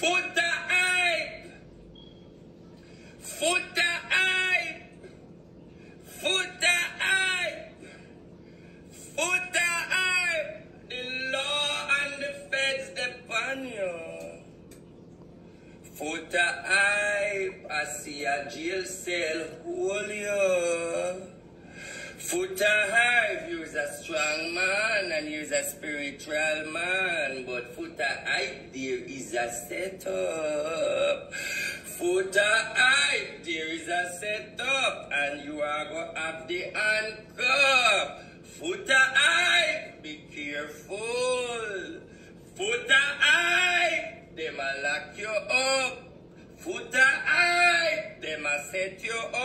Foota hype. Foota hype. Foota hype. Foota hype. The law and the feds depend you. Foota hype. I see a jail cell hold you. Foota hype, you's a strong man and you's a spiritual man, foota hype, there is a setup. Foota hype, there is a setup, and you are to have the handcuff. Foota hype, be careful. Foota hype, them a lock you up. Foota hype, them a set you up.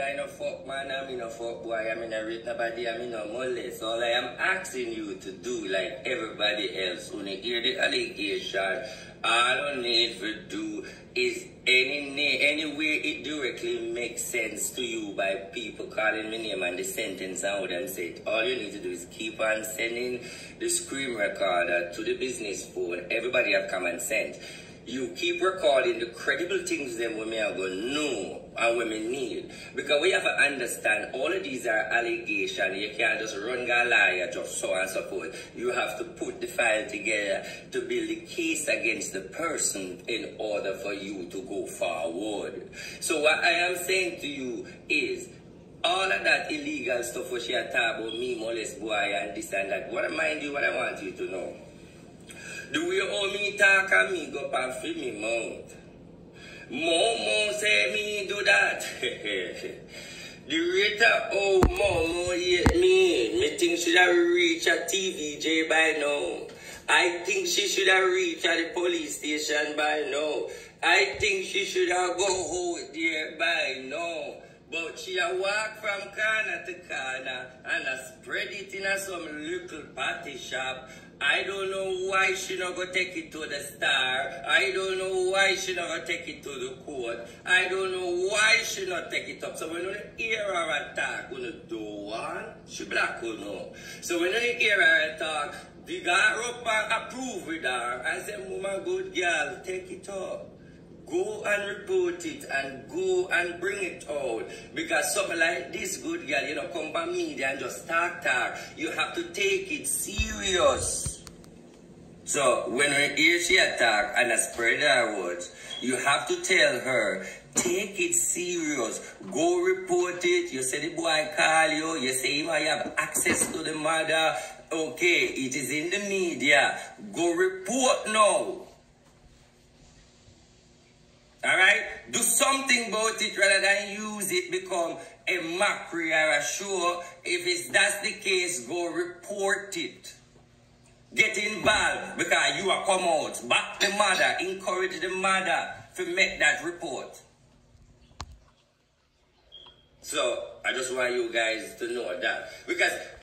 I no fuck man, I'm in a fuck boy, I'm in a rape nobody, I'm in a molest. All I am asking you to do like everybody else when you hear the allegation, all you need to do is any any way it directly makes sense to you by people calling my name and the sentence and how them say it. All you need to do is keep on sending the screen recorder to the business phone. Everybody have common sense you keep recording the credible things them women are going to know and may need. Because we have to understand all of these are allegations. You can't just run a liar just so and so forth. You have to put the file together to build a case against the person in order for you to go forward. So what I am saying to you is all of that illegal stuff what she talk about me molest boy and this and that. What I mind you, what I want you to know. The way all me talk and me go and fill me mouth. Momo say me do that. the rate of oh Momo hate me. Me think she should have reached a TVJ by now. I think she should have reached at the police station by now. I think she should have go out there by now. But she a walk from corner to corner and a spread it in a some little party shop. I don't know why she not go take it to the star. I don't know why she not go take it to the court. I don't know why she not take it up. So when you hear her attack, when you do one, she black or no. So when you hear her attack, the guy up and approve with her. I say, mama, good girl, take it up. Go and report it and go and bring it out. Because something like this good girl, you know, come by media and just talk talk. You have to take it serious. So when we hear she attack and I spread her words, you have to tell her, take it serious. Go report it. You say the boy call you. You say you have access to the mother. Okay, it is in the media. Go report now. Alright? Do something about it rather than use it become a mockery or a show. If it's that's the case, go report it. Get involved because you are come out. Back the mother. Encourage the mother to make that report. So I just want you guys to know that. Because